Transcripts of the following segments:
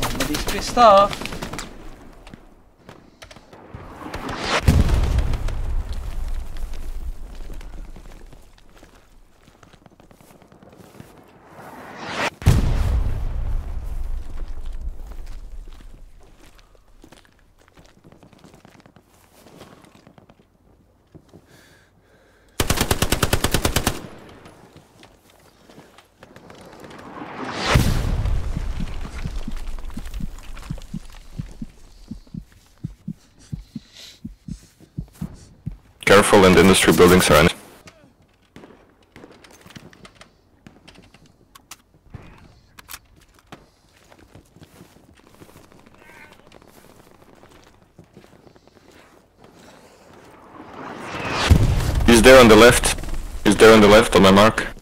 Somebody's pissed off. Careful and industry buildings are... He's there on the left. He's there on the left on my mark.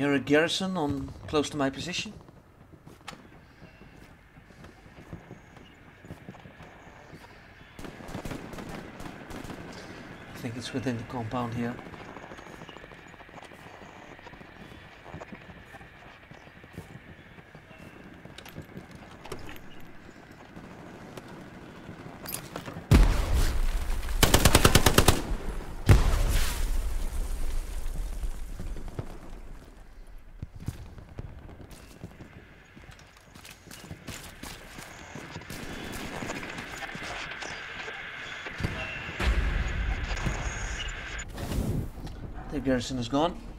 Hear a garrison on close to my position. I think it's within the compound here. The garrison is gone.